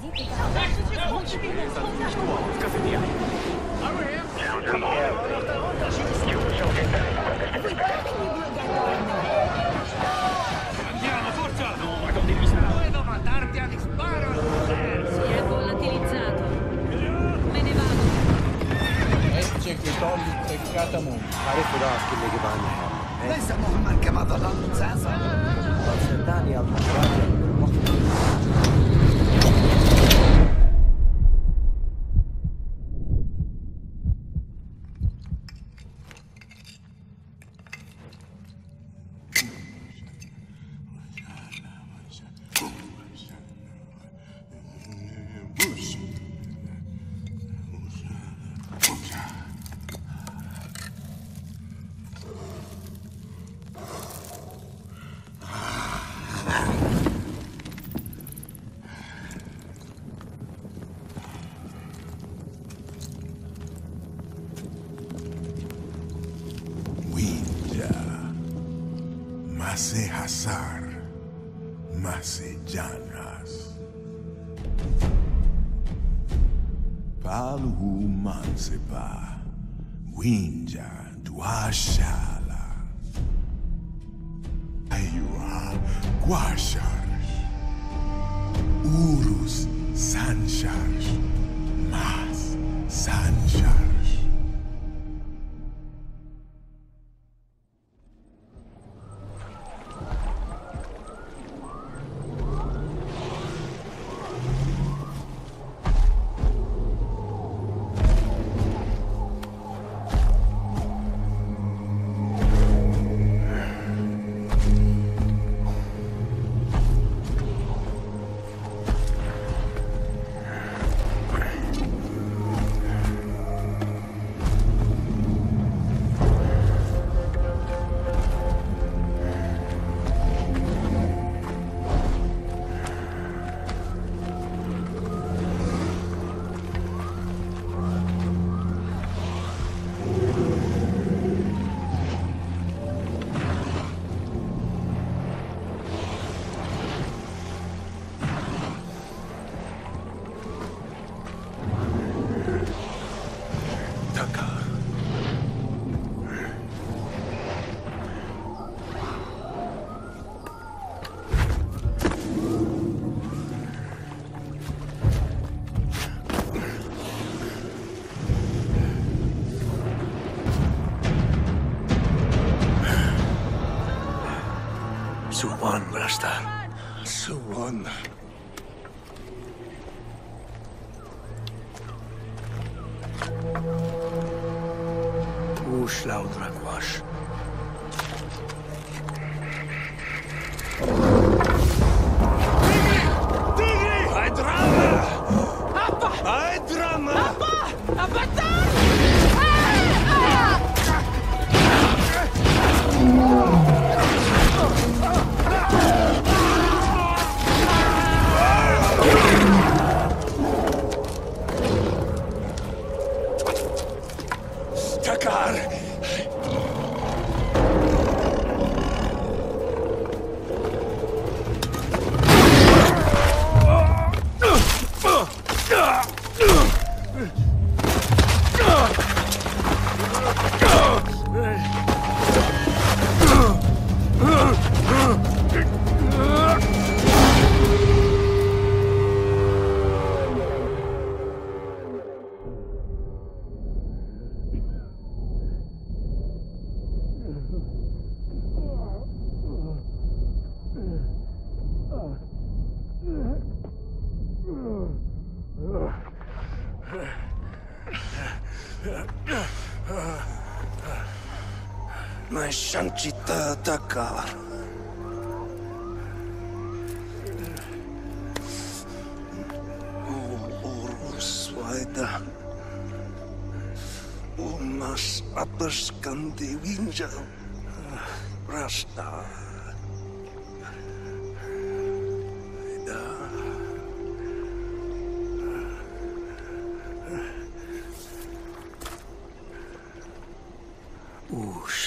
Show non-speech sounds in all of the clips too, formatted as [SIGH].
上下失去控制 Sanchita atacar. Urusvaida. Umas apaskandi vinja. Rastaa.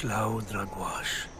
la un dragoaș.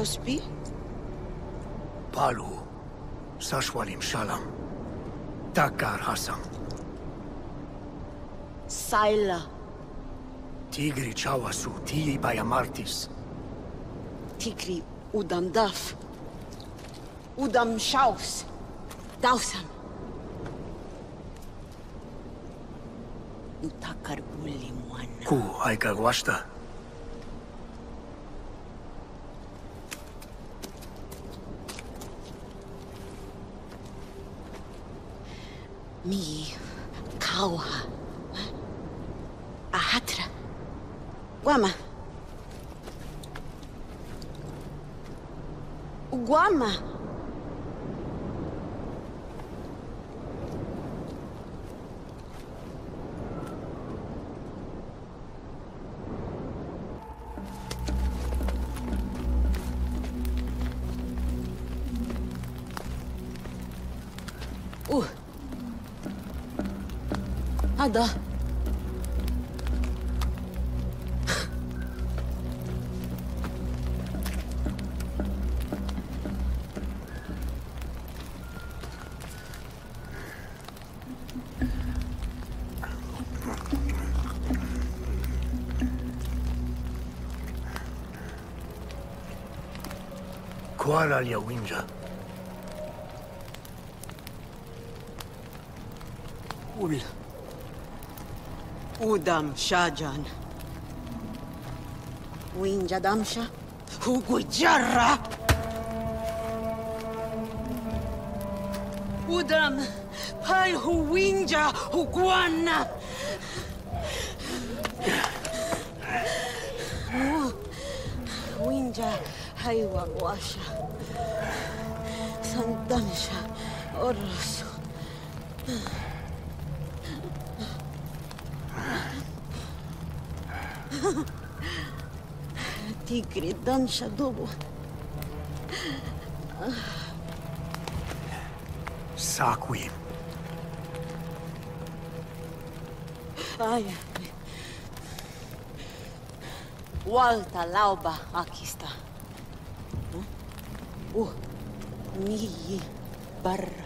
Crosby? Palu, Сашвалим Шалам, Такар Хасан. Сайла. Тигри Чавасу, Тии Баямартис. Тигри удам дав, удам шаус, даусам. Ну Даусан. Нутакар Улимуана. Ку Айкагуашта. Kauha. Ahatra. Guama. Guama. だ。コアラにはウィンジャー Udam Shajan. Winja damsha. Hugujarra. Udam. Pal hu winja huguana. Winja haywa guasha. Sandansha. Ikri dobo Sakui. Ai, Walta Lauba aqui está. O mi Bar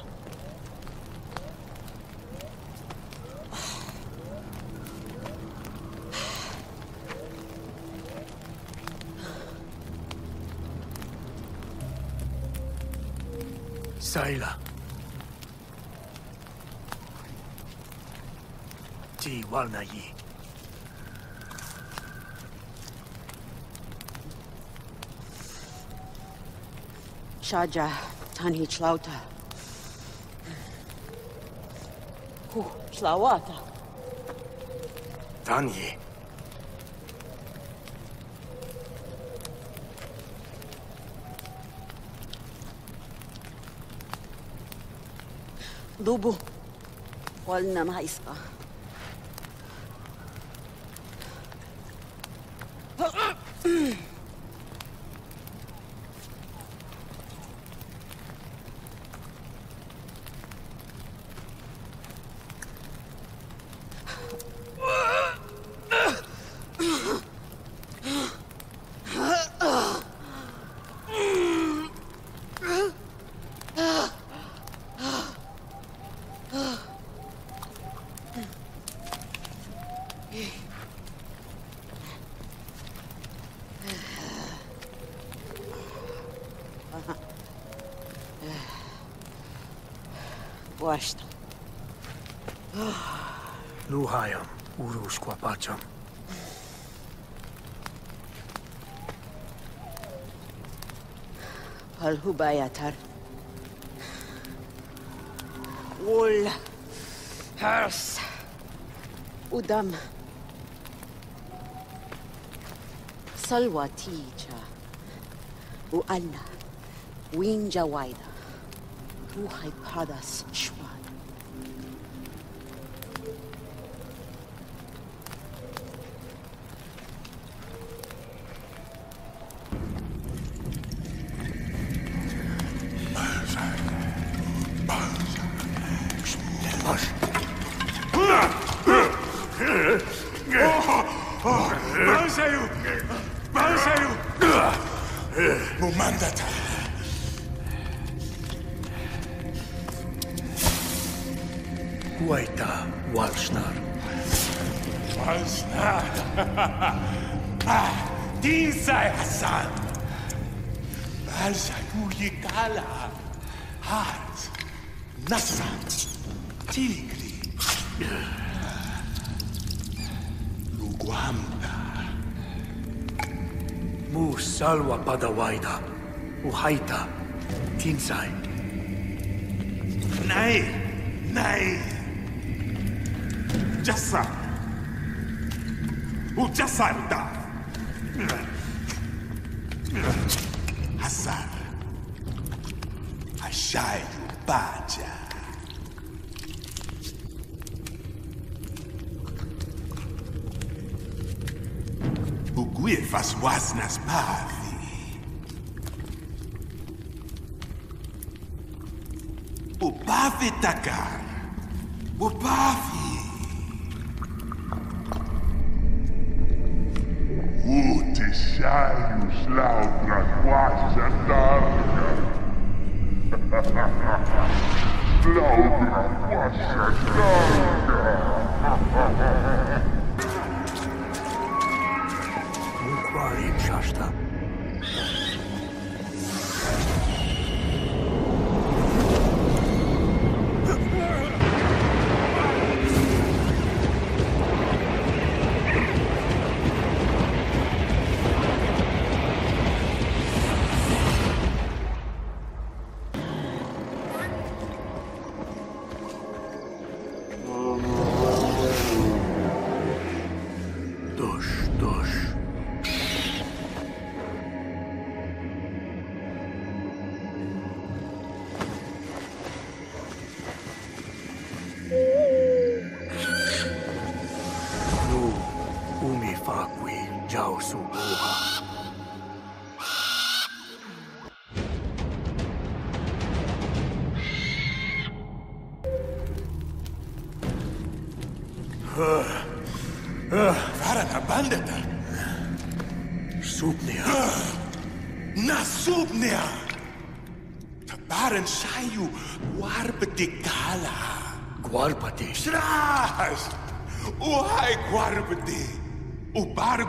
Saila. Ti walna yi. Shaja tanhi chlauta. Hu chlawata. Dubo. Wal na mais ka. plašta. Luhajam, u rušku apačam. Palhuba yatar. Wool. Hers. Udam. صلوة تيجا وأنا وين جوايدا روحي بهذا Mu salwa padawaida. Uhaita. Tinsai. Nai! Nai! Jassa! O Jassar da! Hazar! Achai o Badia! Wirfas wasnas pavi. O pavi takar. Tá o pavi.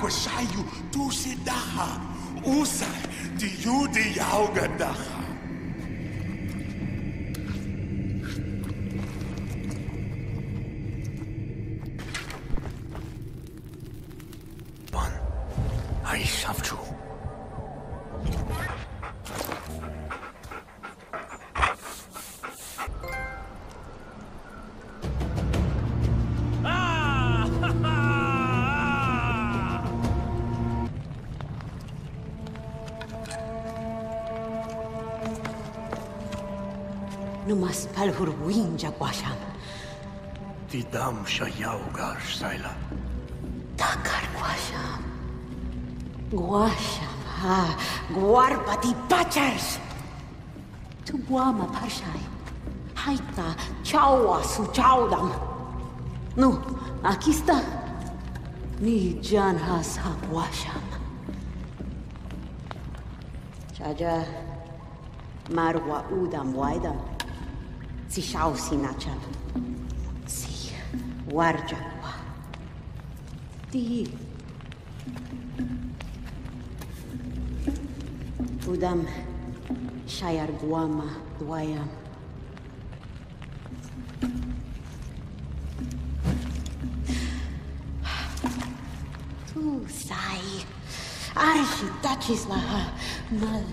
Abashaju Tusidaha, Usai, die Jude Jaugadaha. One, I shoved you. Numas palhurwinja guasham. Tidam Shayaugar Saila. Takar guasham. Guasham ha. Guarpati pachars. Tubuama pashai. Haita chawa su chaudam. No, aquí está. Ni jan has ha guasham. Chaja. Marwa udam waidam. Si shau sinacham. Si warjakwa. Ti. Udam shayar guama duayam. Tu sai. Arshi tachis laha mal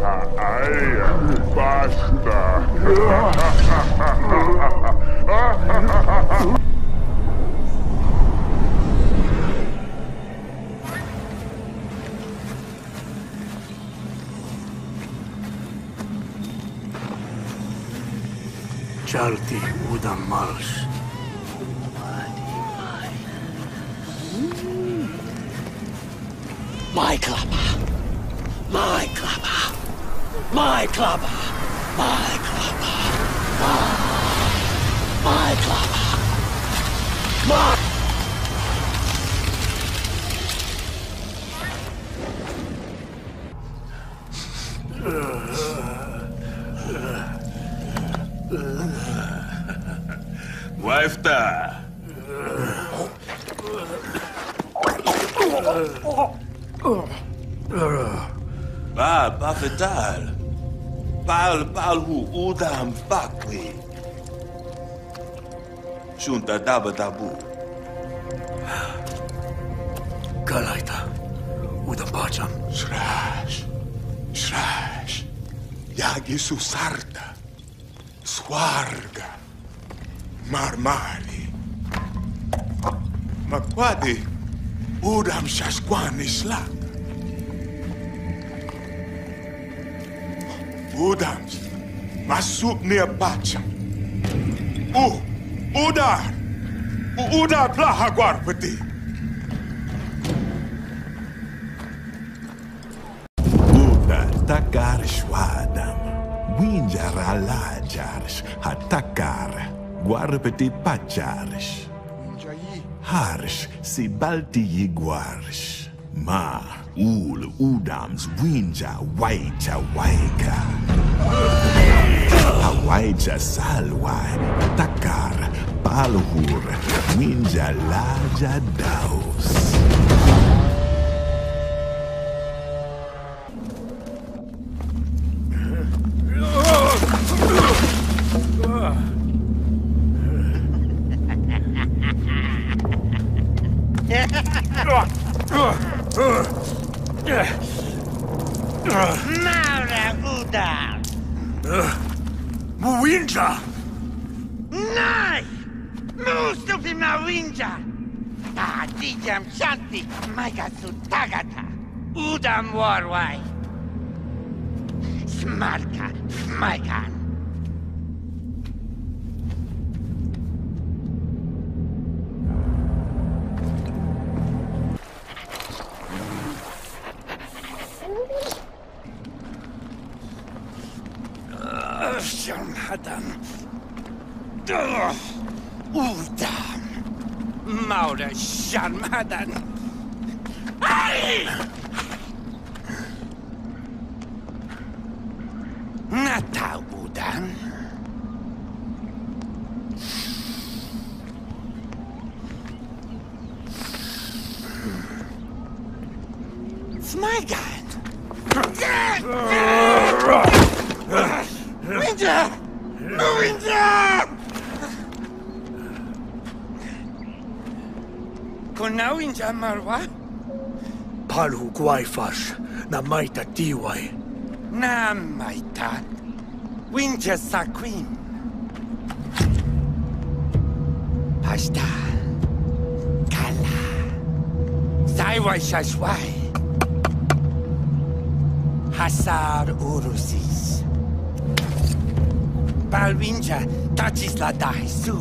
La aia, basta. Chalti Udam Mals. My clubber. My clubber. My clubber. My clubber. My, my. My. ta bătabu. Galaita, udă pacea-mi. Shrash, Shrash, iagi susarta, swarga, marmari. Mă coade, udam șascoane Islam. Udam, Masuk sub ne pacea. U, uh, udam! Udar plaha guarpati. Uda takar shwadam. Winjar alajars. Hatakar. Guarpati pachars. Harsh si balti yiguarsh. Ma ul udams winja waicha waika. Hawaija salwai takar palhur winja laja daus. Mara Udar! Muinja! Nai! Mustupi Mawinja! Ta dijam shanti maiga sutagata! Udam warwai! Smarka smaigan! Maita tiwai. Na maita. Winja saquim. Hasta. Kala. Saiwai shashwai. Hasar urusis. Balwinja tachis la daisu.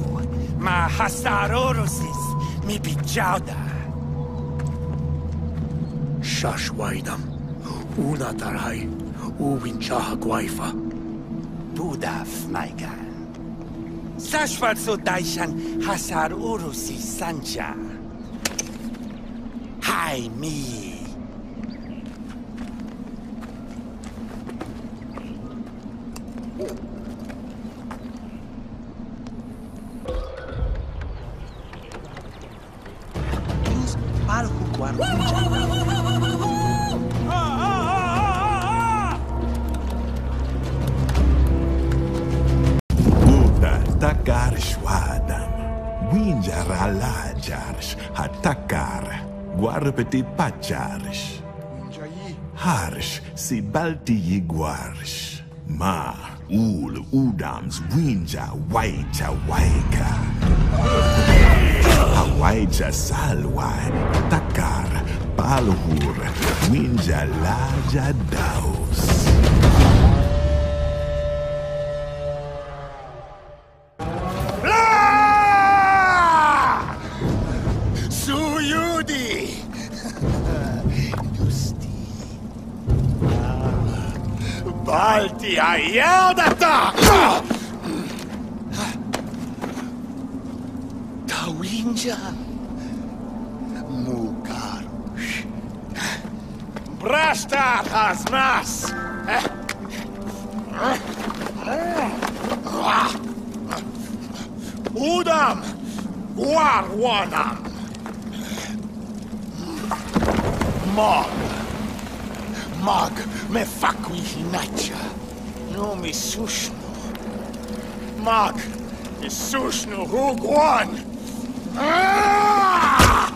Ma hasar urusis mi bijauda. Shashwaidam. Una tarhai, u winchaha guaifa. Budaf, maigán. Szásfalcó tájsán haszár urusi szancsá. Háj mi! Alajarsh hatakar. Guarpeti pacharsh. Harsh si balti yiguarsh. Ma ul udams winja waicha waika. Hawaija salwai takar palhur winja laja daus. Balti aielda Tawinja. Mukarush. Brasta hasmas. Udam. Warwanam. Mag. Mag me fakui hinacha. No mi sushnu. Mag. Mi sushnu hugwan. Ah!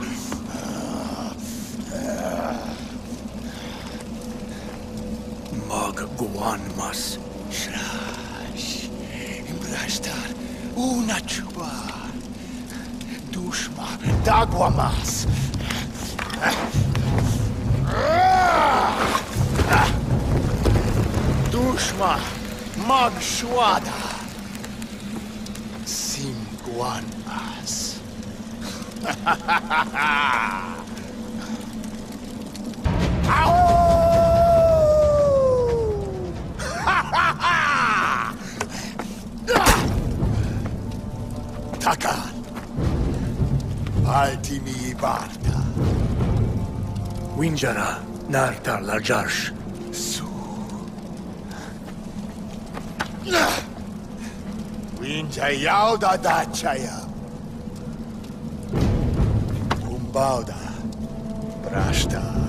Mag guanmas. Shrash. Imbrashtar. Una chuba. Dushma. Dagwamas. Dushma. Mag shwada. Simguanmas. [LAUGHS] [LAUGHS] Takan. Altimi Barta. Winjara nartar la Winjayao da Dachaya. Kumbauda. Prashta.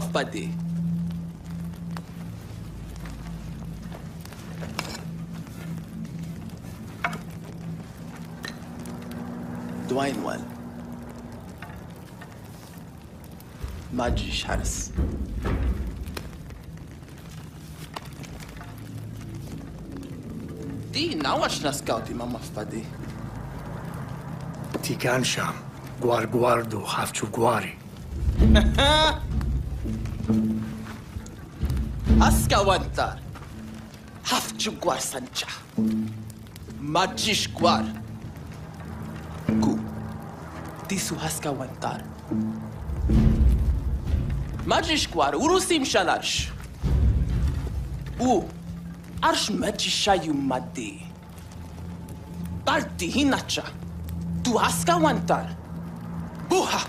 palma دوين ويل ما دي ناوش نسكاوتي ماما فادي تيكان شام غوار غوار دو خافتو غواري [LAUGHS] Aska wantar. Hafcu guar sanca. Ku. Tisu haska wantar. Majish urusim shalarsh. U. Arsh majishayu maddi. Tarti hinacha. Tu haska wantar. Buha.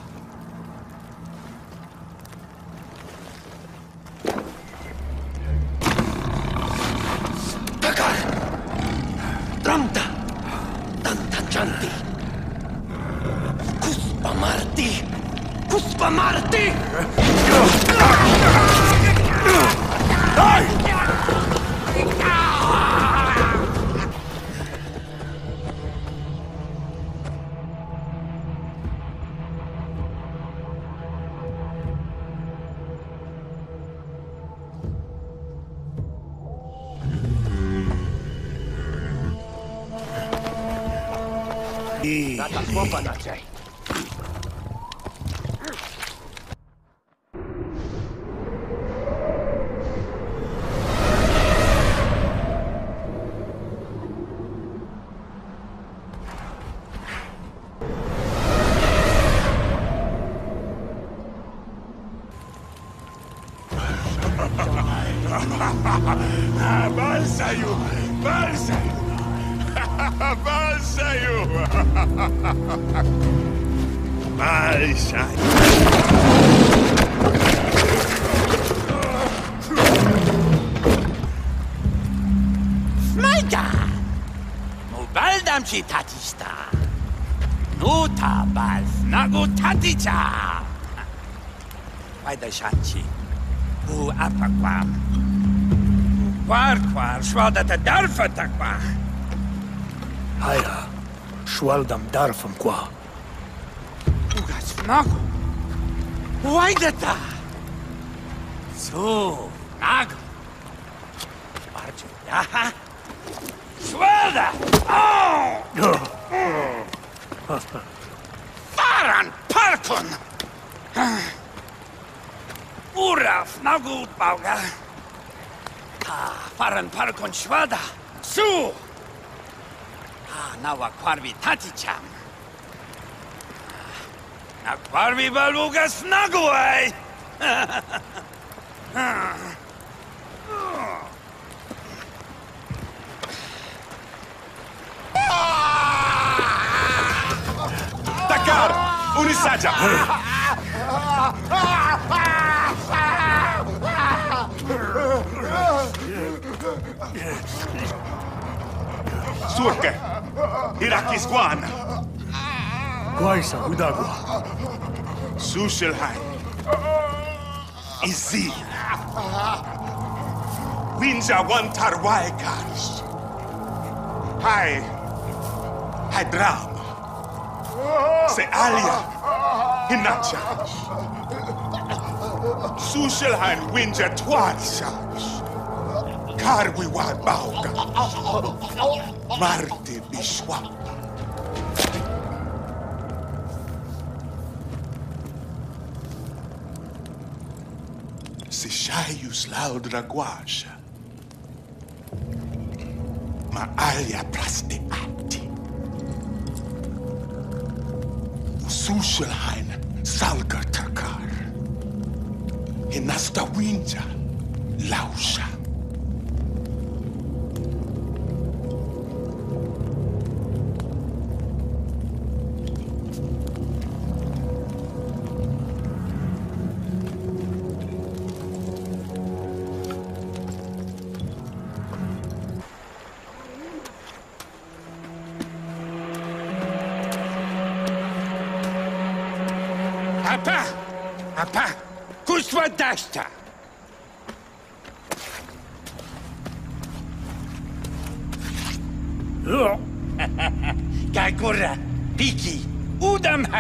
tatista. Nuta Nuta baz nagutaticha. Vai deixar-te. O apaquam. Quarquar, schwaldata darfataqua. Haira, schwaldam darfamqua. Ugas nago. Waidata. So, nago. Barjo, ja? Varan Parkun! Uraf Nagutbauga! Varan Parkun Shvada! Su! Nawa Kwarvi Taticham! Na Kwarvi Baluga Snaguai! Ah! unisaja surke irakis kwan kwaisa udago sushelhai izi winja wantar waikas hai. Hai drama Se Alia! Hinacha! Sushelheim Winja Twarshash! Harwi wa bauka. Marte bishwap. Se shayus laudra guasha. Ma alia praste atti. Usushelhain salga takar. Hinasta winja lausha.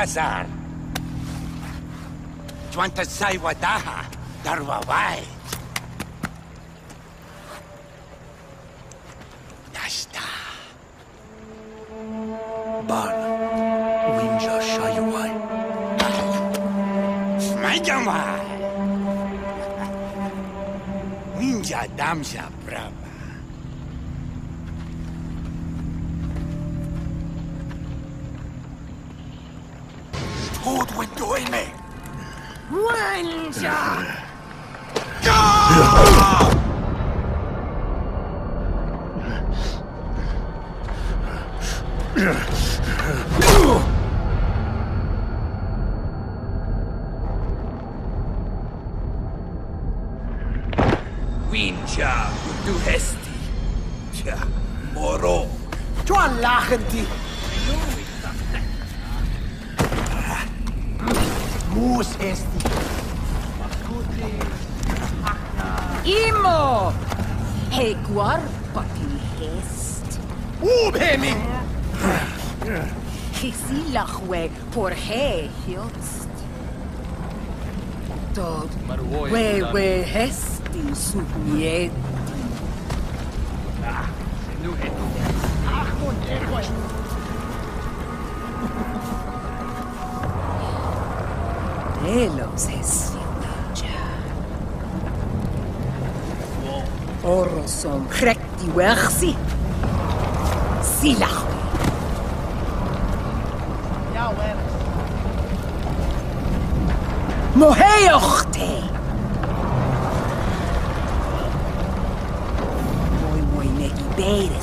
Udam Hazar! Twanta Saiwadaha, Darwawai! Dashta! Ban. Winja Shayuai. Majama! Ninja Damja Brava. Elos hesiuja. Orosom recti wersi. Silachwe. Moheochte! Mooi, neki beresi.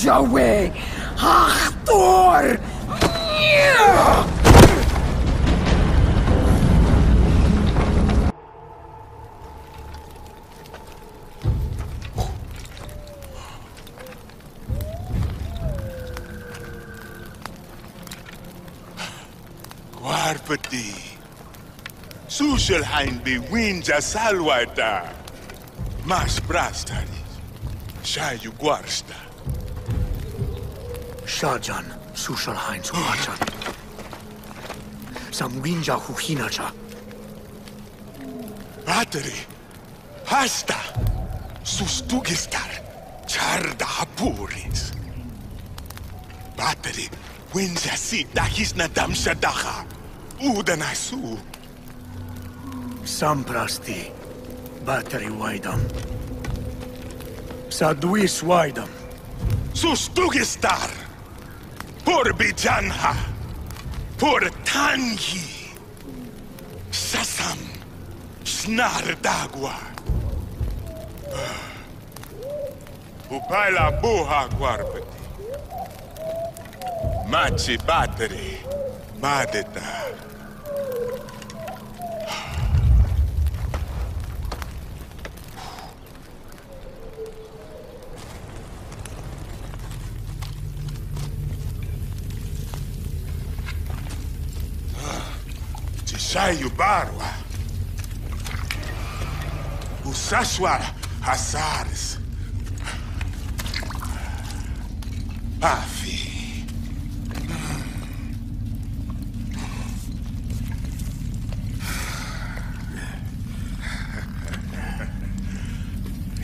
Wenjawe! Achtor! Guarpati. Sushelhain be winja salwata. Mas brastaris. Shayu guarsta. Shajan, Sushalhain Suhajan. Samwinja Huhinaja. Battery. Hasta, Sustugistar, Charda Hapuris. Battery. Winja Sita Hisnadam Shadaha, Udanasu. Samprasti, Battery widam. Sadwis widam. Sustugistar! Purbijanha, Purtangi, Sasam, Snardagua. Upaila buha guarbeti. Maci bateri, madeta. Sayubara, o Sashwara Hassares. Ave.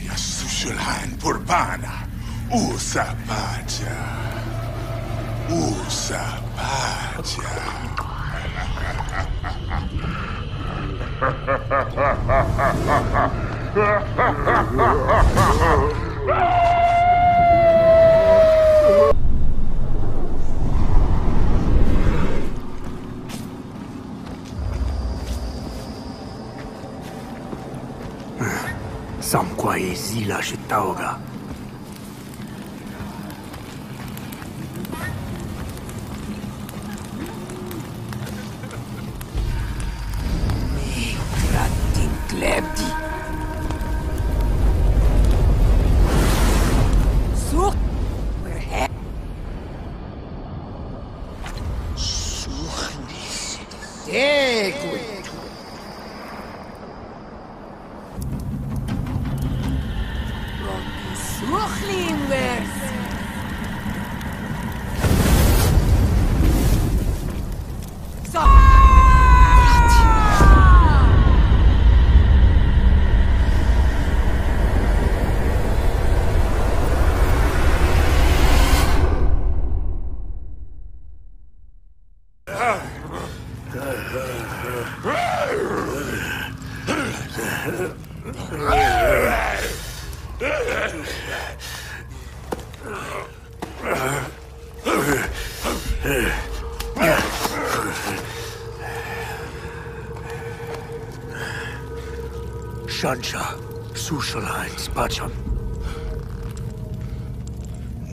Yasushulan Purbana, Usa Pacha. Usa Pacha. Samkwa e zila și tauga. Sancha, Sushalines, Bacham.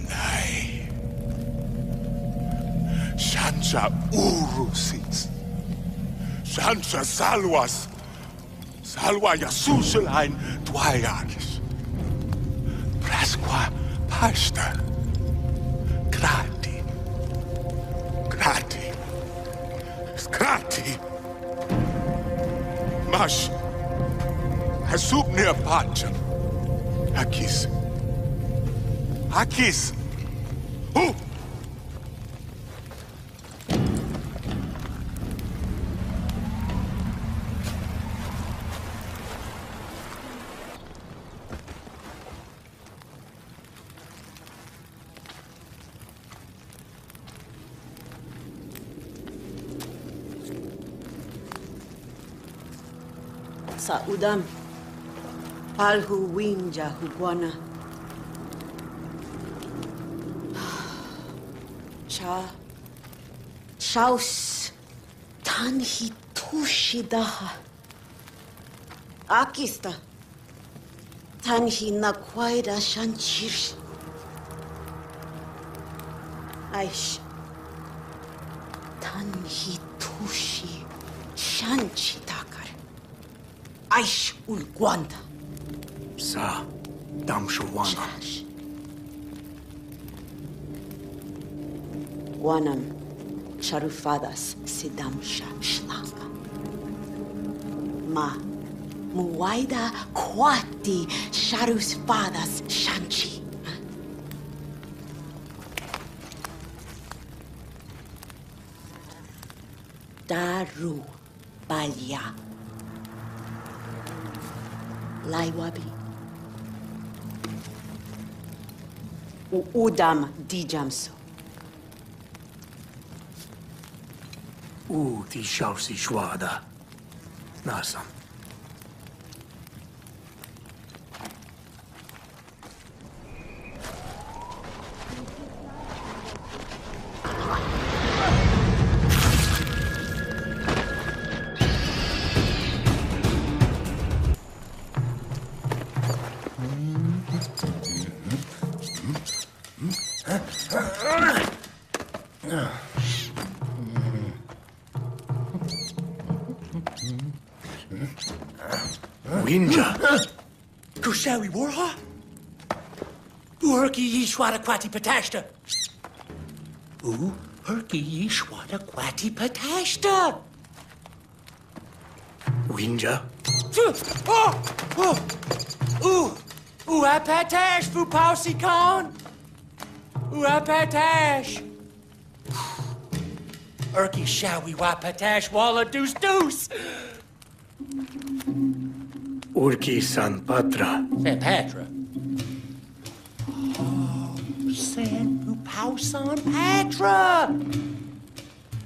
Nein. Sancha Urusis. Sancha Salwas. Salwa ya Sushalin Dwayanis. Prasqua Pasta. Grati. Grati. Grati. Mash. Hasubnia Pancham. Akis. Akis! Uh! Sa'udam. Palhu winja hugwana. Cha. Shaus. Tanhi tushidaha. Akista. Tanhi nakwaida shanchir. Aish. Tanhi tushi shanchi takar. Aish ulguanda. Sa, Damshuwana. Guanam charufadas sidamsha shlanga. Ma muwaida kwati charusfadas shanchi. Daru balya. უუდამ დიჯამსო. უთიშავსი შვადა ნასამ. Urki Yishwada Kwati Patashta. U Urki Yishwada Kwati Patashta. Winja. Oh! Oh! Ooh! Ooh, apatash, Fupausikon! Ooh, apatash! [SIGHS] Erky shawi wapatash walla deuce deuce! Urki San Patra. San Patra. San Pupausan Patra!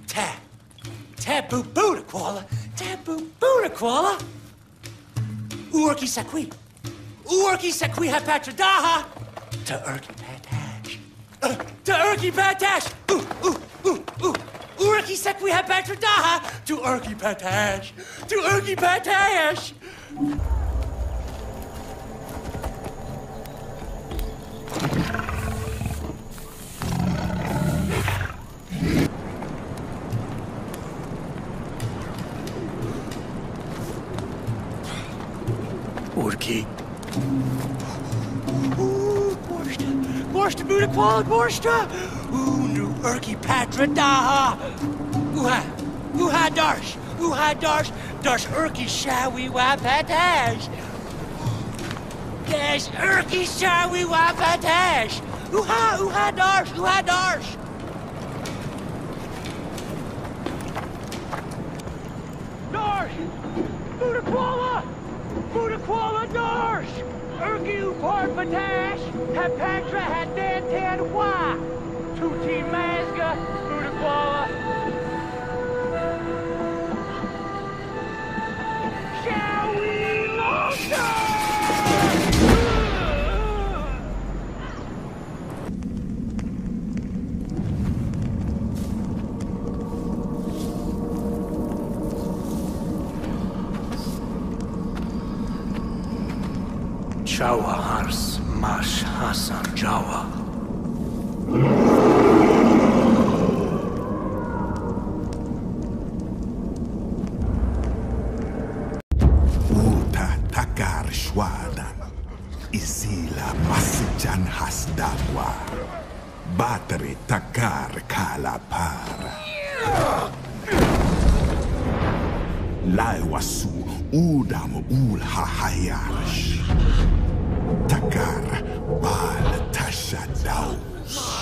Ta. Tabu Buddha Koala. Tabu Buddha Koala. Urki Sakwi. Sakwi ha Patra Daha. To Urki Patash. Uh, to Urki Patash. Ooh, ooh, ooh, ooh. Urki Sakwi ha Patra Daha. To Urki Patash. To Urki Patash. Borsta Buddha Qual, Borsta! Ooh, nu Urki Patra Daha! Uha, Uha Darsh, Uha Darsh, Darsh Urki Shawi Wapatash! Yes, Urki Shawi Wapatash! Uha, Uha Darsh, Uha Darsh! Darsh! Buddha Kuala Darsh! Urki Upar Patash! Hapatra Hadan Tan Wa! Tuti Mazga! Buddha Shall we longer? Shawa Hars Mash Hasan Jawa. Uta Takar Shwadan. Isila Masjan Hasdawa. Bateri Takar Kalapar. Laiwasu Udam Ulha Hayash. Takkar bal tashadaus.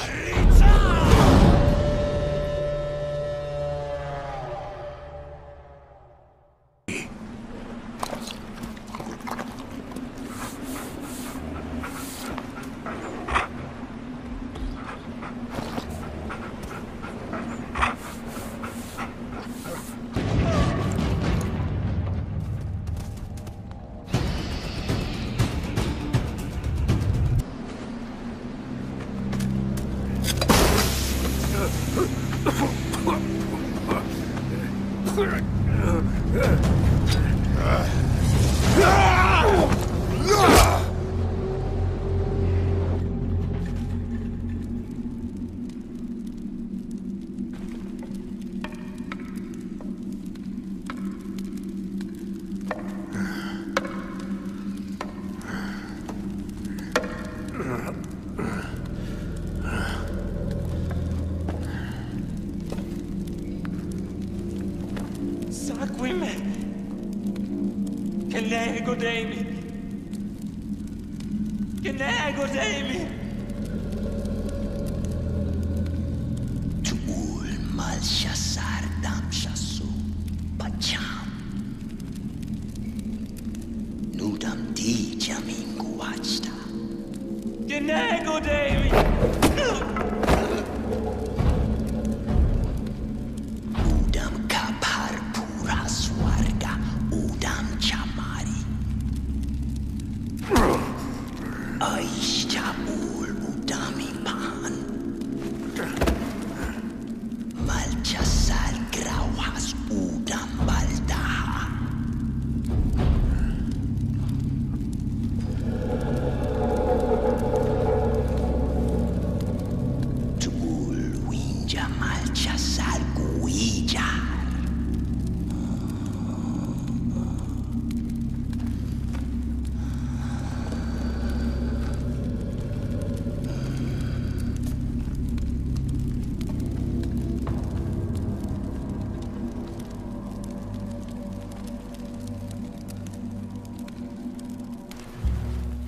Sarguillar.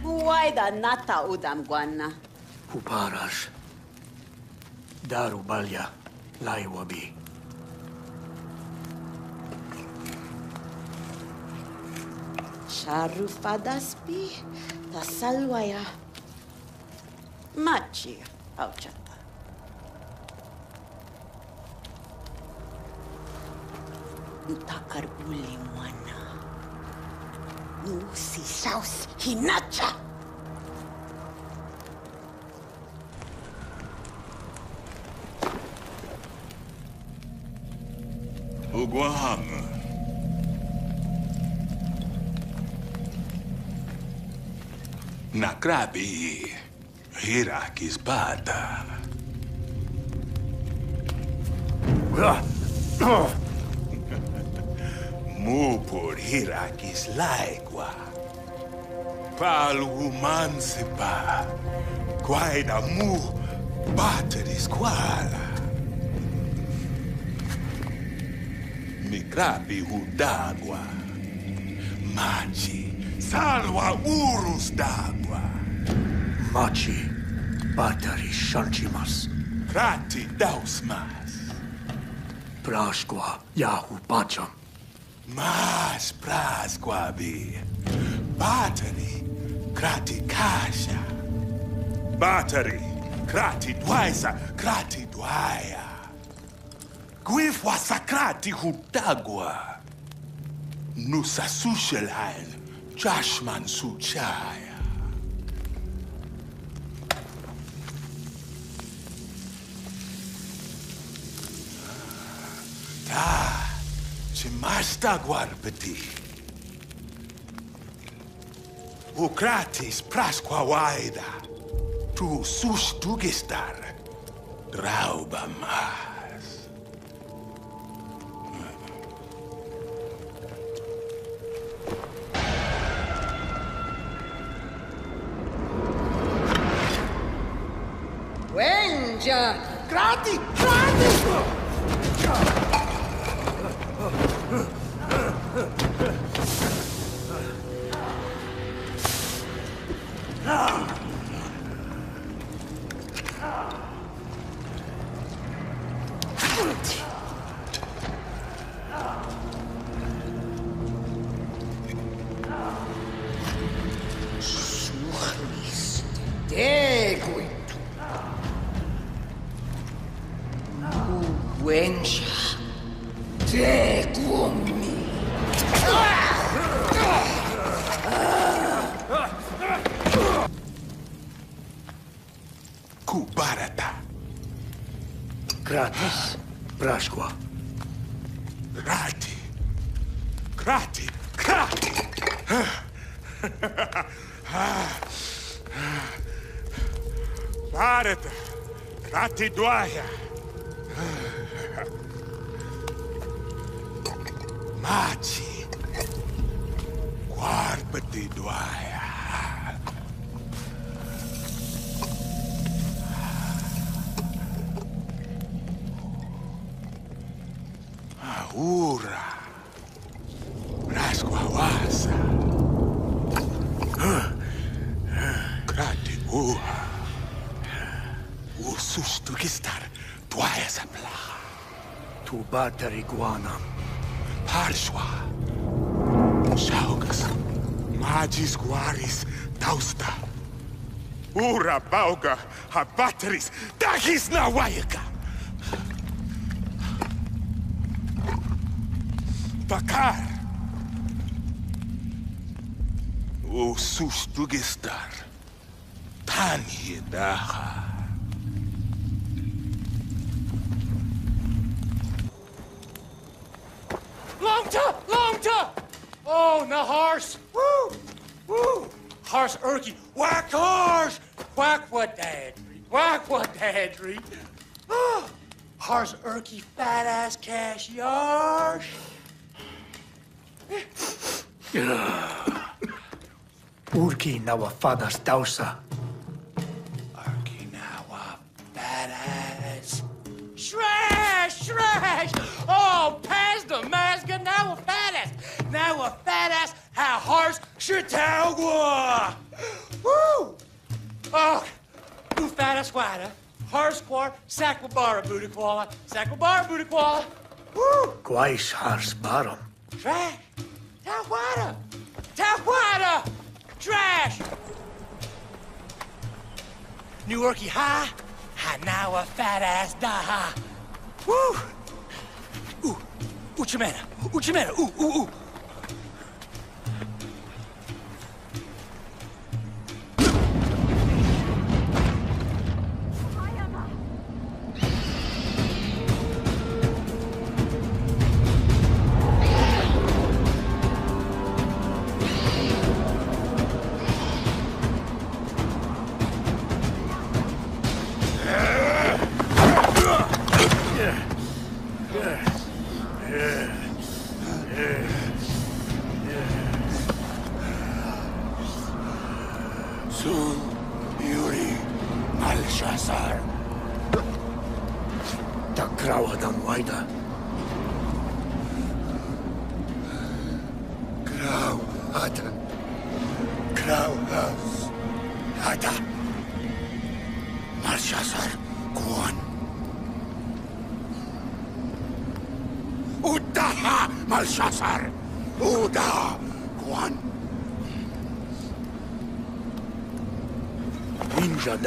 Uaida nata udam guanna. Uparash. Daru balya. Lai Wabi. Syaruf Padaspi, Tasal Waya. Maci, au cata. Utakar uli mana. Nusi saus hinaca. Uguahanga. Nakrabi. Hirakis bata. Mu por Hirakis laigua. Palu mansipa. Guaida mu bateris quala. Mikrabi hudagua. Machi. Salwa urus d'agua. Machi. Batari shalchimas. Krati dausmas. Praskwa. Yahu bacham. Mas prasquabi. Battery. Krati kasha. Battery. Krati dwaisa. Krati dwaya. Gwifwa sakrati hutagwa nusasushelhain chashman suchaya. Ta, ah, chimastagwar O Ukratis prasqua waida. Tu sus dugistar. Draubama. mangiati! Grati! Grati! Ah! Tiduaia. Ura bauga. Habateris. Dagis na wayaka. Bakar. Usus tugistar. Tani daha. Longta! Longta! Oh, Nahars! Woo! Woo! Hars Erky! Whack Hars! Whack what dadry! Whack what dadry! Ah! [SIGHS] Hars Erky fat ass cash yarsh! Urki nawafadas dausa. Okinawa badass. Shrash! Shrash! Oh, past the mask, now a fat ass! Now a fat ass, how harsh Chautauqua! Woo! Swada, Harsquar, Sakwabara, Budakwala, Sakwabara, Budakwala. Woo! Gwais hars barum. Trash! Tawada! Tawada! Trash! New Newarky High, Hanawa fat ass daha. Woo! Ooh, Uchimena, Uchimena, ooh, ooh, ooh.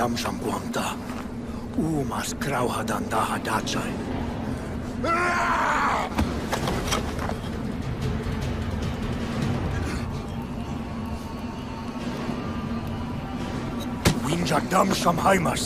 Damsham guamta. Umas krauhadan daha dachai. Winja damsham haimas.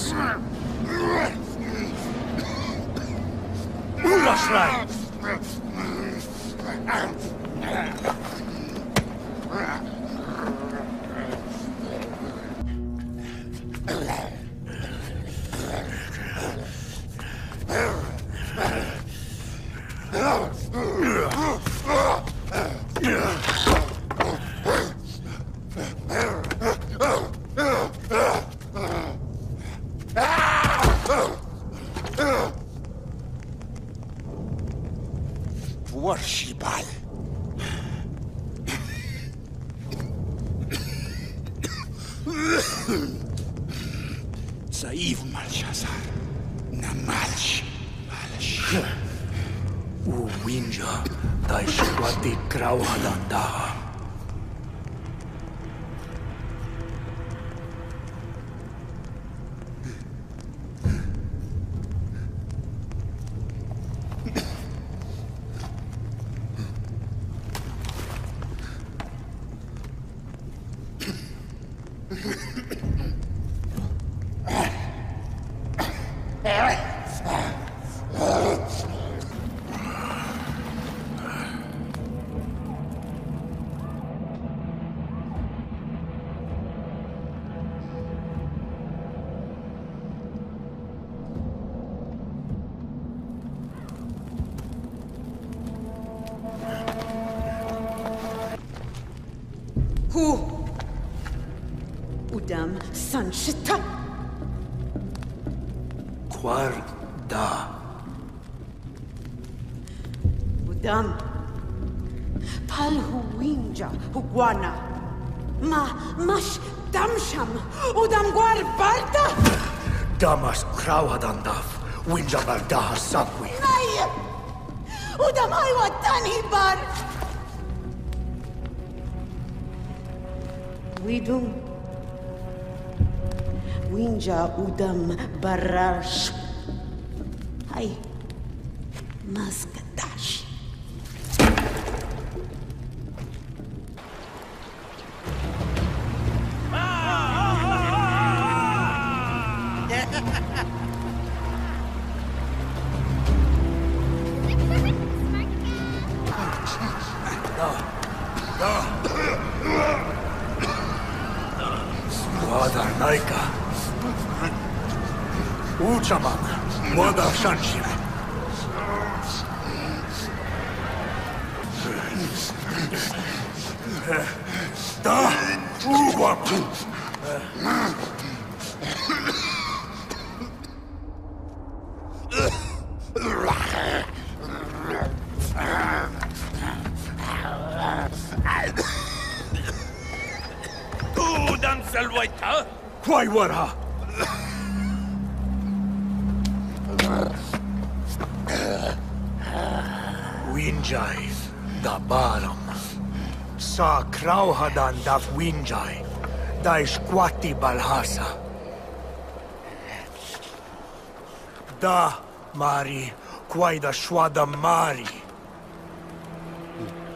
Sanchita. Kwar da. Udam. Palhu Winja Hugwana. Ma Mash Damsham. Udam Gwar Barta. Damas krauhadan daf. Winja bardaha sakwi. Nay! Udam Aywa Tani Bar. Widum. Sanja Udam Barash. Ai, Maskatash. Ha [LAUGHS] ha ha! Wadar shanshir. Da. Uwam. Udan Salwaita. Kwai da winjai, dai squati balhasa. Da, Mari, quai da shuada Mari.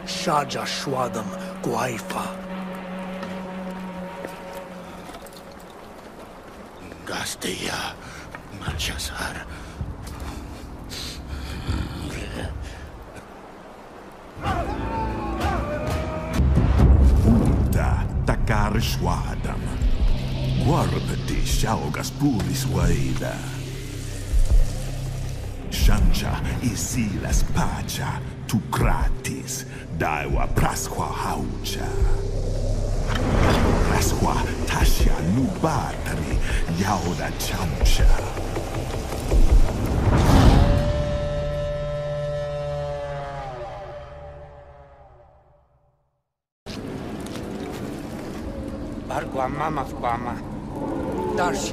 Shaja shuadam guaifa. Isilas pacha tu gratis daiwa prasqua haucha. Prasqua tasha nubatari yauda chamcha. Bargwa mama wkłama. Darś,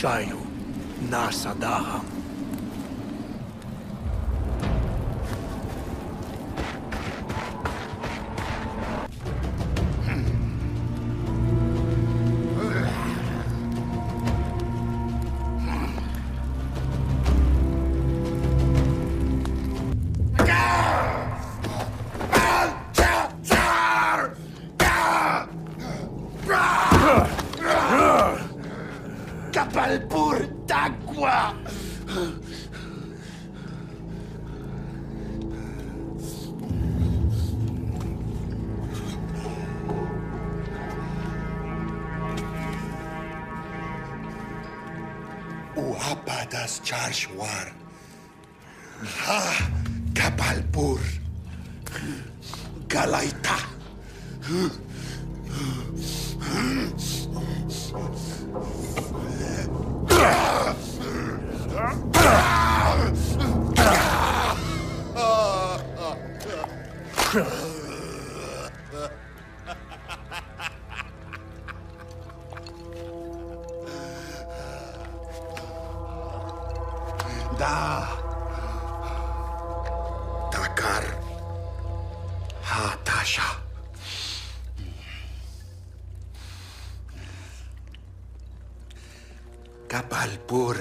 Shayu Narsadaham.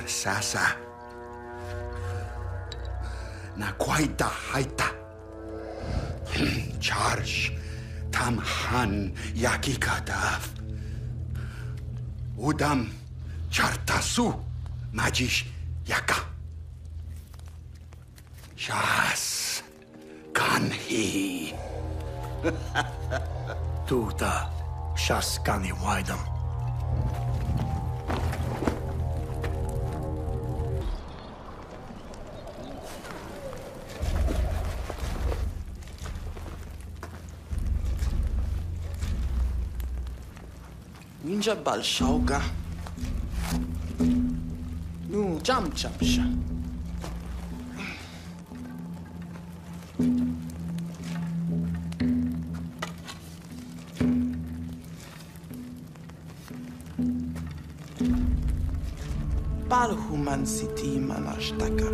sasa na kwaita haita charsh tamhan yakikadav udam czartasu, madzish jaka Czas kanhi. [LAUGHS] Tuta, czas kanhi wajdam. Waidam. Ninja balshauga. Nu jam city manashtaka.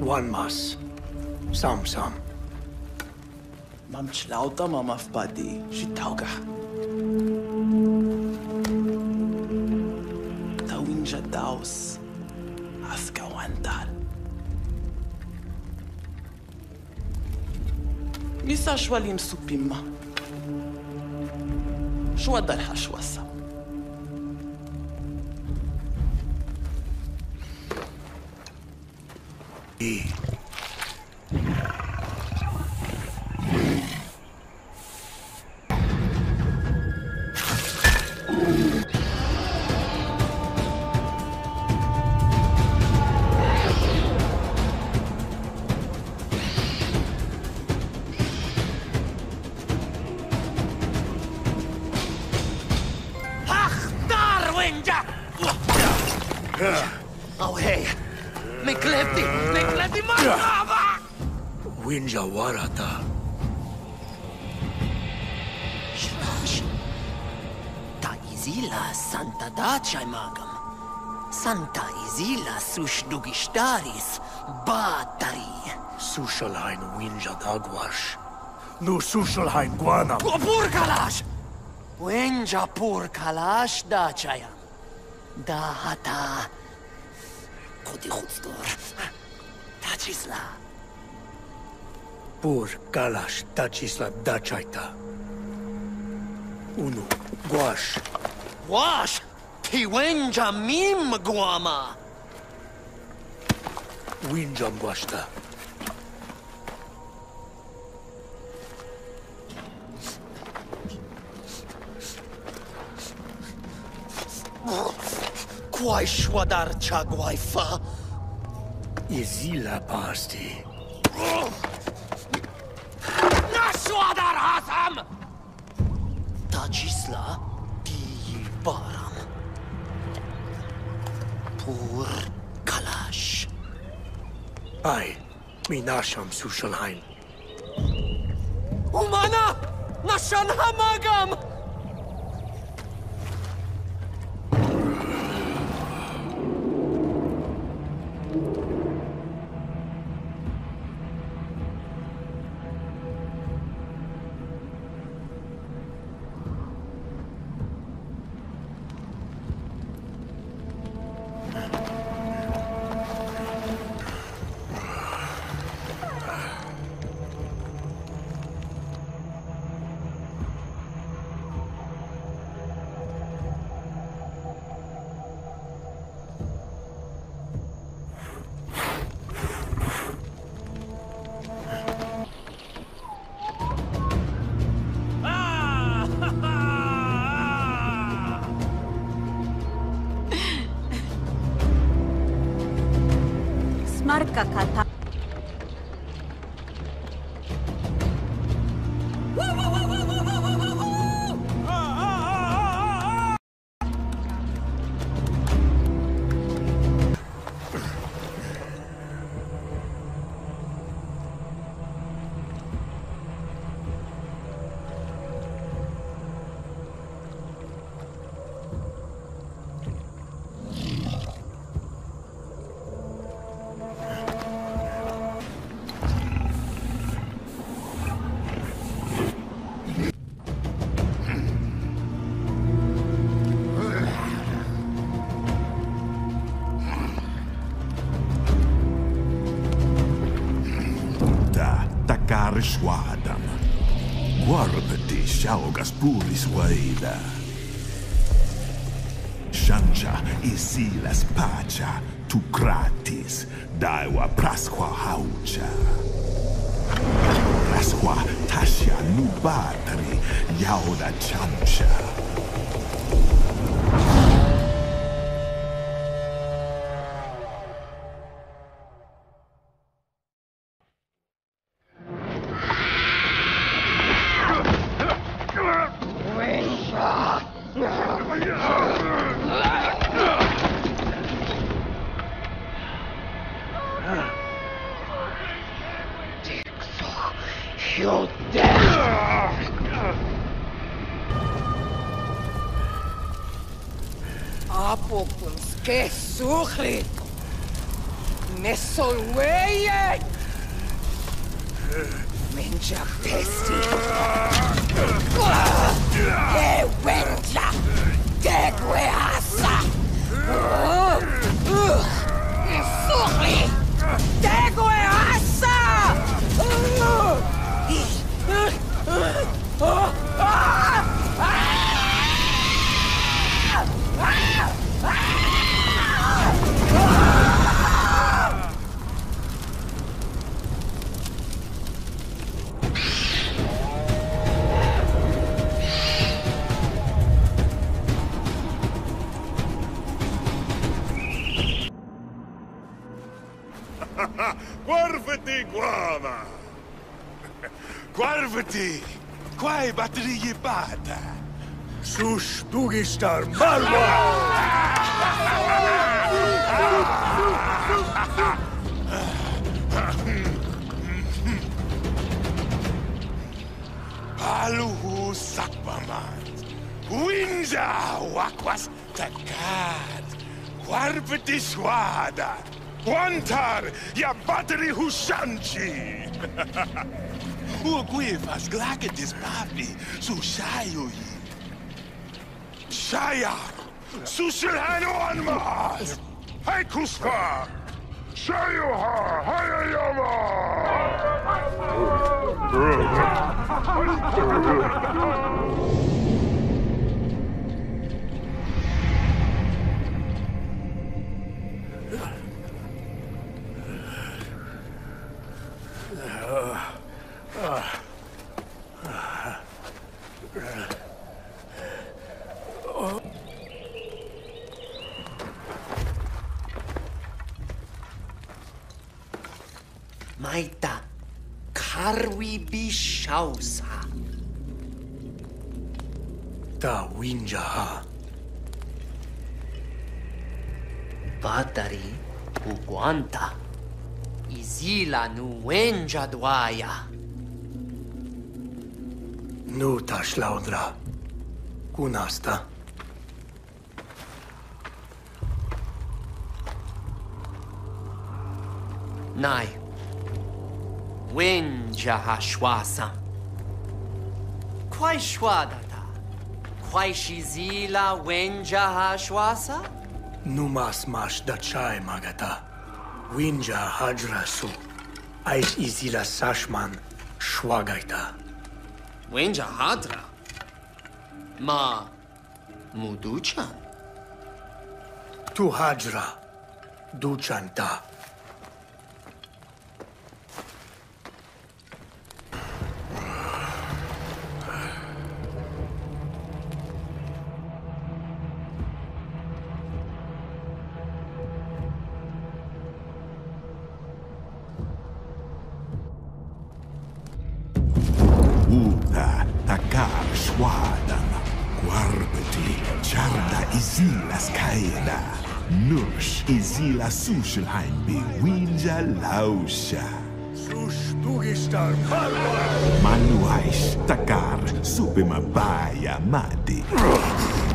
One mas. Some, sam. Mam lauter Mama w Badi. Shitauga. Tawinja Daus. aska Wandal. Isa Shwalim Supima. شو هذا الحشوسه Sushalhain winja dagwash. Nu sushalhain guana. Pur kalash! Wenja pur kalash Dacia. Da hata. Kodi chutstor. Tachisla. Pur kalash tachisla dachaita. Unu guash. Wash! Tiwenja mim guama! Winja guashta. Quai szładarcza, guajfa. Jezila pasti. Na szładar hasam! Tacisla baram. Pur kalasz. Aj, mi naszam suszelheim. Umana! Naszan hamagam! Waida. Shanja isilas pacha tu gratis daiwa prasqua haucha. Prasqua tasha nubatri yauda chamcha. Apokuns que suhli. Nessolweye. Menja Guava! Guarvati! Quai batterie bata! Sush dugistar malwa. Paluhu sakpaman. Winja wakwas takad. Warpeti swada. Wantar ya battery hushanchi. Uguivas glakatis papi sushayo yi. Shayar. Susilhano anmas. Hai kuspa. Shayuha hayayama. Maita karwi bishausa. Ta winjaha. Batari uguanta. Izila nuenja Nu te-aș cu asta. N-ai. Winja hașoasa. Quai șoada ta? Quai și zila winja hașoasa? Nu mas maș da ceai magata. Winja hajrasu. Aici izila sașman șoagaita. وين ħatra. Ma mu Duċan. Tu ħaġra, Duċan ta' izila sushelheim be winja lausha. Sus tugistar Manuaish Takkar supe mabaya mati.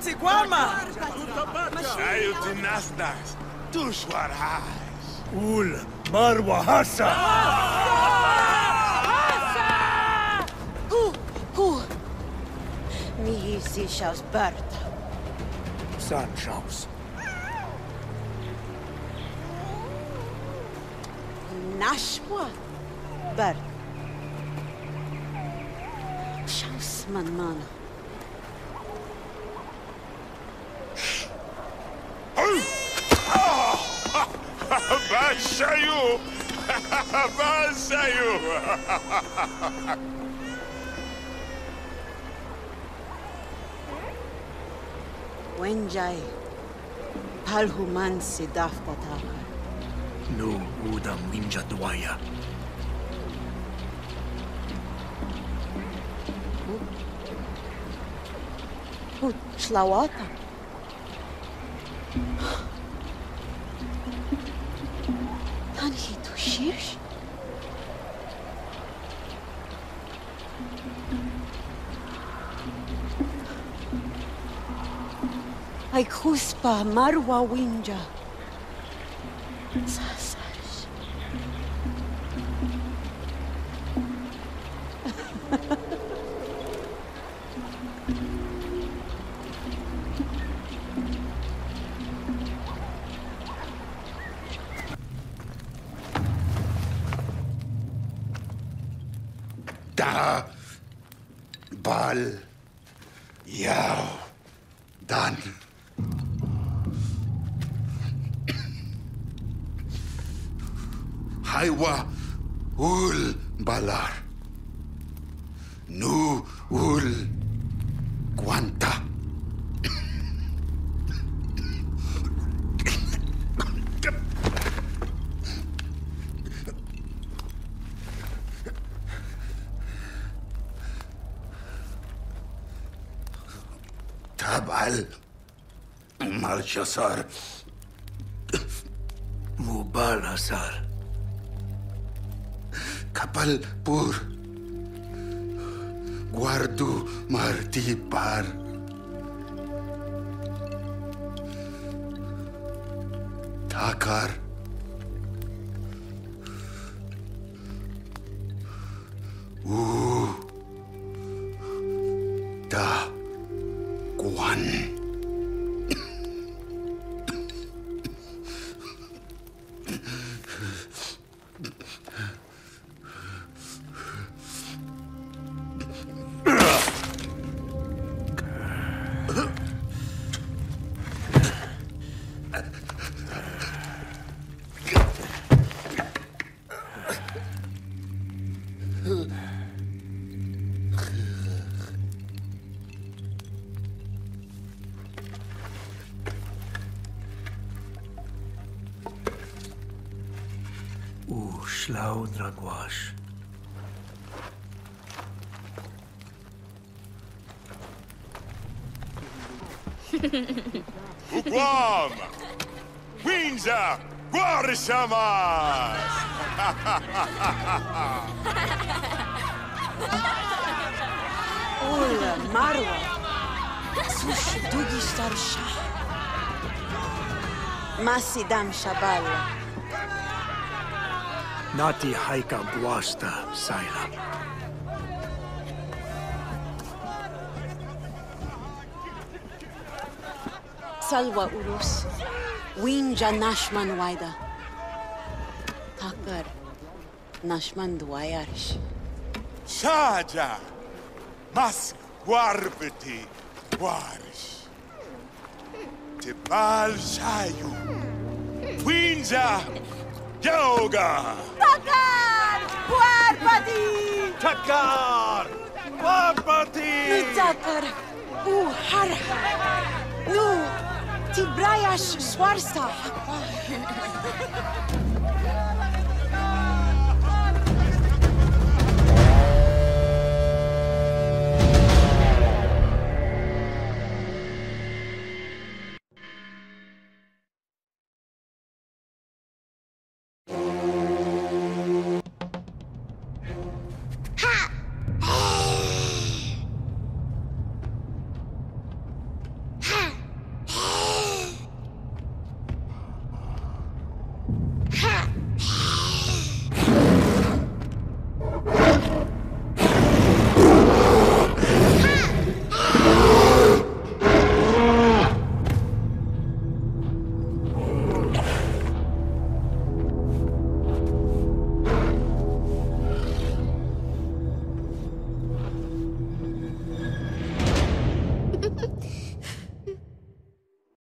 Ciguama! Caio de Nasdas, Tushwarhas, Ul Marwa Hassa! Uh, uh. Mihi Sishaus Barta. Sanchaus. Nashwa Barta. Shaus Manmana. Wenjai, Palhuman Sidaf Pataka. No Udam Winja Dwaya. Putlawata. Kuspa marwa winja. अच्छा sir. वो बाला sir. कपलपुर ग्वारदु मारती पार। थाकार। O Shlau Draguash. Guam! Windsor! Guarda-chamas! Ula marwa. Sush dugi star shah. Masidam shabala. Nati Haika Buasta Saila. Salwa urus. Winja nashman waida. Nashmanduayarsh. Chaja! Mas guarbeti guarish. Tebal Shayu. Winja! Yoga! Pagar! Guarbati! Takar! Guarbati! Nitakar! Uhara! Nu! Tibrayash Swarsa!